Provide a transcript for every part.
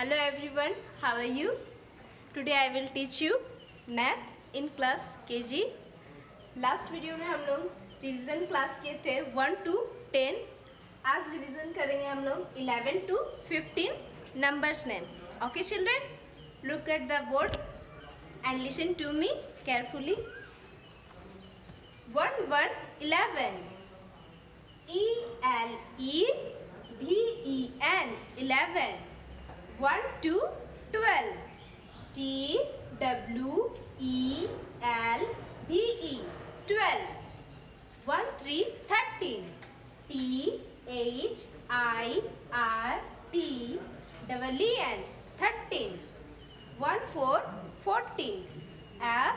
Hello everyone, how are you? Today I will teach you math in class KG. Last video में हम लोग revision class के थे one to ten आज revision करेंगे हम लोग eleven to fifteen numbers name okay children look at the board and listen to me carefully one one eleven E L E V E N eleven 1 to 12. T W E L B E 12. 1 3 13. T H I R T 13. 1 4 14. F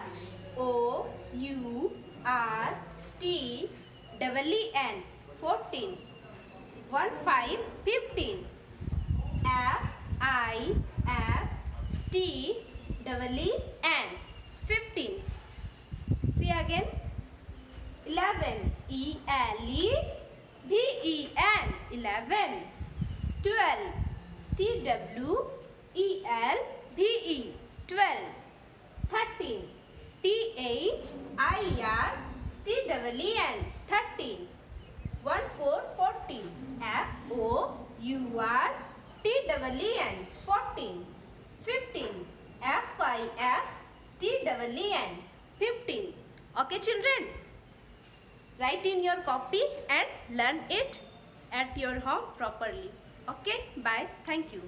O U R T 14. 1 5 15. I F T double E N fifteen. See again. Eleven E L E B E N eleven. Twelve T W E L B E twelve. Thirteen T H I R T double E N thirteen. One four fourteen F O U R T double E N 14 15 F I F T double E N 15 okay children write in your copy and learn it at your home properly. Okay bye. Thank you